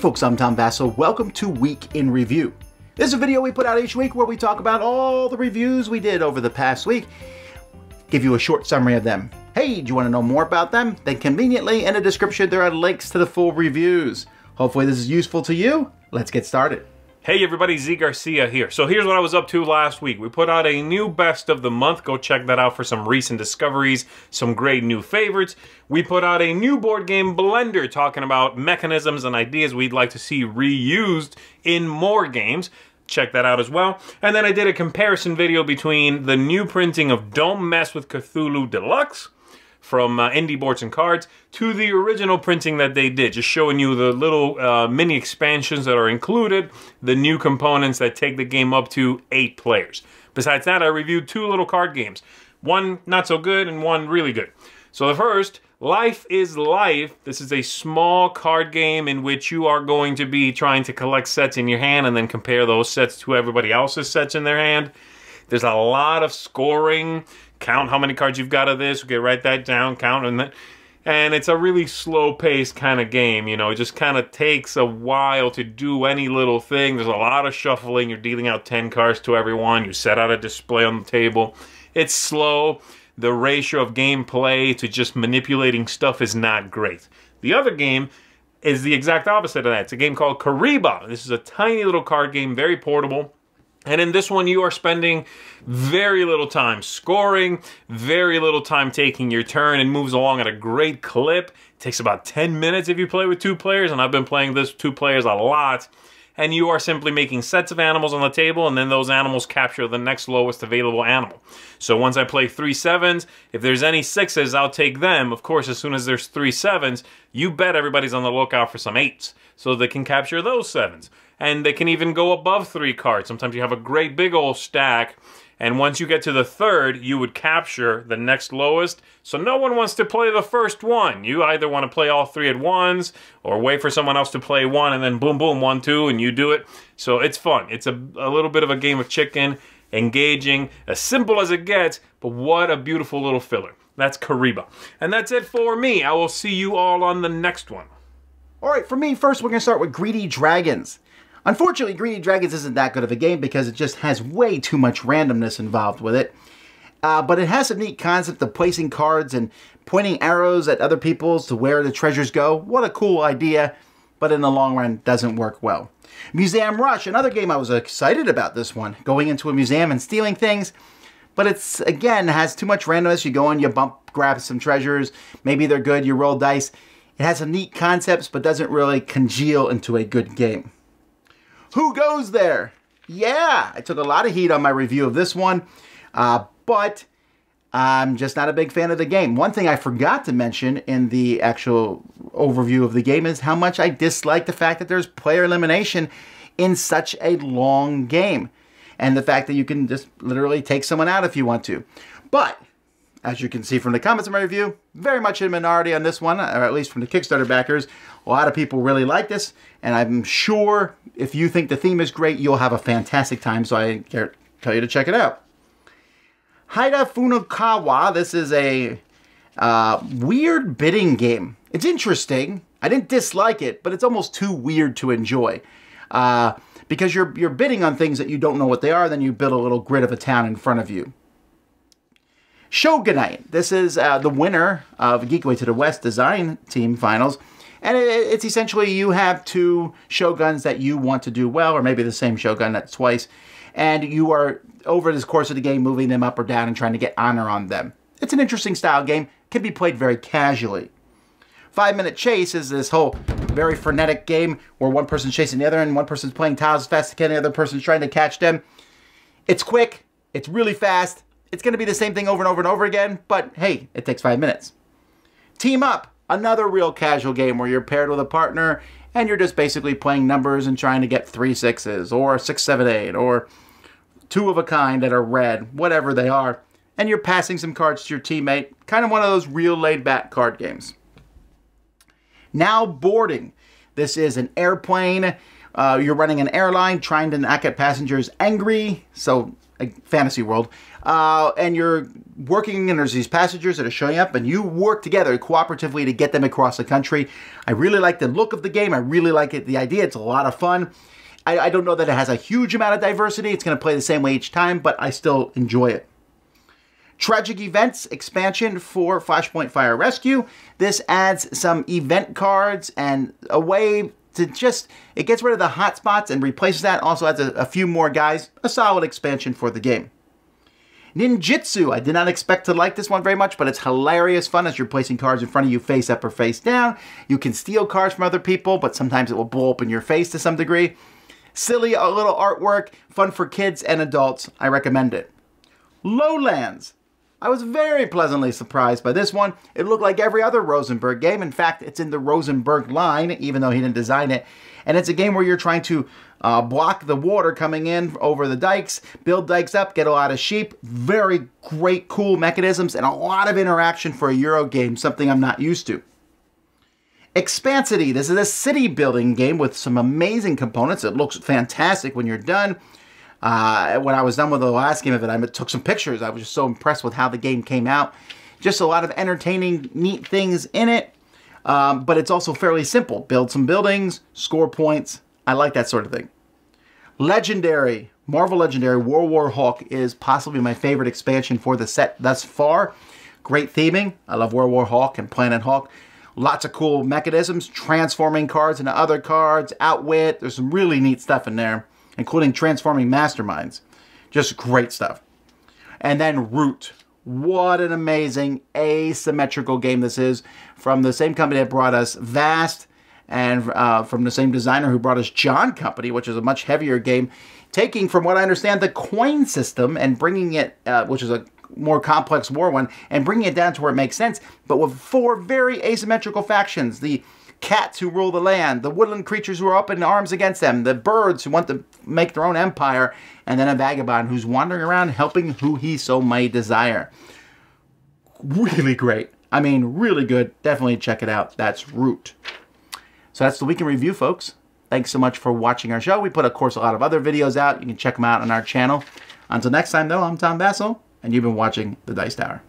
folks, I'm Tom Vasel. Welcome to Week in Review. This is a video we put out each week where we talk about all the reviews we did over the past week, give you a short summary of them. Hey, do you want to know more about them? Then conveniently in the description there are links to the full reviews. Hopefully this is useful to you. Let's get started. Hey everybody, Zee Garcia here. So here's what I was up to last week. We put out a new best of the month. Go check that out for some recent discoveries, some great new favorites. We put out a new board game blender talking about mechanisms and ideas we'd like to see reused in more games. Check that out as well. And then I did a comparison video between the new printing of Don't Mess with Cthulhu Deluxe from uh, Indie Boards and Cards to the original printing that they did, just showing you the little uh, mini expansions that are included, the new components that take the game up to eight players. Besides that, I reviewed two little card games. One not so good and one really good. So the first, Life is Life. This is a small card game in which you are going to be trying to collect sets in your hand and then compare those sets to everybody else's sets in their hand. There's a lot of scoring. Count how many cards you've got of this. Okay, write that down. Count and then. And it's a really slow paced kind of game, you know, it just kind of takes a while to do any little thing. There's a lot of shuffling. You're dealing out 10 cards to everyone. You set out a display on the table. It's slow. The ratio of gameplay to just manipulating stuff is not great. The other game is the exact opposite of that. It's a game called Kariba. This is a tiny little card game, very portable. And in this one, you are spending very little time scoring, very little time taking your turn, and moves along at a great clip. It takes about 10 minutes if you play with two players, and I've been playing this two players a lot. And you are simply making sets of animals on the table, and then those animals capture the next lowest available animal. So once I play three sevens, if there's any sixes, I'll take them. Of course, as soon as there's three sevens, you bet everybody's on the lookout for some eights, so they can capture those sevens and they can even go above three cards. Sometimes you have a great big old stack, and once you get to the third, you would capture the next lowest. So no one wants to play the first one. You either want to play all three at once, or wait for someone else to play one, and then boom, boom, one, two, and you do it. So it's fun. It's a, a little bit of a game of chicken, engaging, as simple as it gets, but what a beautiful little filler. That's Kariba. And that's it for me. I will see you all on the next one. All right, for me, first we're going to start with Greedy Dragons. Unfortunately, Greedy Dragons isn't that good of a game because it just has way too much randomness involved with it. Uh, but it has a neat concept of placing cards and pointing arrows at other people's to where the treasures go. What a cool idea, but in the long run doesn't work well. Museum Rush, another game I was excited about this one. Going into a museum and stealing things, but it's, again, has too much randomness. You go in, you bump, grab some treasures, maybe they're good, you roll dice. It has some neat concepts, but doesn't really congeal into a good game. Who goes there? Yeah, I took a lot of heat on my review of this one, uh, but I'm just not a big fan of the game. One thing I forgot to mention in the actual overview of the game is how much I dislike the fact that there's player elimination in such a long game. And the fact that you can just literally take someone out if you want to. But as you can see from the comments of my review, very much in minority on this one, or at least from the Kickstarter backers. A lot of people really like this, and I'm sure if you think the theme is great, you'll have a fantastic time, so I tell you to check it out. Hida-furukawa, this is a uh, weird bidding game. It's interesting. I didn't dislike it, but it's almost too weird to enjoy. Uh, because you're, you're bidding on things that you don't know what they are, then you build a little grid of a town in front of you. Shogunate. This is uh, the winner of Geekway to the West Design Team Finals. And it, it's essentially you have two Shoguns that you want to do well, or maybe the same Shogun that's twice. And you are, over this course of the game, moving them up or down and trying to get honor on them. It's an interesting style game. Can be played very casually. Five Minute Chase is this whole very frenetic game where one person's chasing the other and one person's playing tiles as fast as can, the other person's trying to catch them. It's quick. It's really fast it's going to be the same thing over and over and over again, but hey, it takes five minutes. Team Up, another real casual game where you're paired with a partner and you're just basically playing numbers and trying to get three sixes or six, seven, eight or two of a kind that are red, whatever they are. And you're passing some cards to your teammate. Kind of one of those real laid back card games. Now boarding. This is an airplane. Uh, you're running an airline trying to not get passengers angry. So fantasy world, uh, and you're working, and there's these passengers that are showing up, and you work together cooperatively to get them across the country. I really like the look of the game. I really like it, the idea. It's a lot of fun. I, I don't know that it has a huge amount of diversity. It's going to play the same way each time, but I still enjoy it. Tragic Events expansion for Flashpoint Fire Rescue. This adds some event cards and a way to just, it gets rid of the hotspots and replaces that. Also adds a, a few more guys. A solid expansion for the game. Ninjitsu. I did not expect to like this one very much, but it's hilarious fun as you're placing cards in front of you face up or face down. You can steal cards from other people, but sometimes it will blow up in your face to some degree. Silly a little artwork, fun for kids and adults. I recommend it. Lowlands. I was very pleasantly surprised by this one. It looked like every other Rosenberg game. In fact, it's in the Rosenberg line, even though he didn't design it. And it's a game where you're trying to uh, block the water coming in over the dikes, build dikes up, get a lot of sheep. Very great, cool mechanisms, and a lot of interaction for a Euro game, something I'm not used to. Expancity. This is a city building game with some amazing components. It looks fantastic when you're done. Uh, when I was done with the last game of it, I took some pictures. I was just so impressed with how the game came out. Just a lot of entertaining, neat things in it. Um, but it's also fairly simple. Build some buildings, score points. I like that sort of thing. Legendary, Marvel Legendary World War Hulk is possibly my favorite expansion for the set thus far. Great theming. I love World War Hulk and Planet Hulk. Lots of cool mechanisms, transforming cards into other cards, outwit. There's some really neat stuff in there including transforming masterminds. Just great stuff. And then Root. What an amazing asymmetrical game this is from the same company that brought us Vast and uh, from the same designer who brought us John Company, which is a much heavier game, taking, from what I understand, the coin system and bringing it, uh, which is a more complex war one, and bringing it down to where it makes sense, but with four very asymmetrical factions. The cats who rule the land, the woodland creatures who are up in arms against them, the birds who want to make their own empire, and then a vagabond who's wandering around helping who he so may desire. Really great. I mean, really good. Definitely check it out. That's Root. So that's the week in review, folks. Thanks so much for watching our show. We put, of course, a lot of other videos out. You can check them out on our channel. Until next time, though, I'm Tom Vasel, and you've been watching The Dice Tower.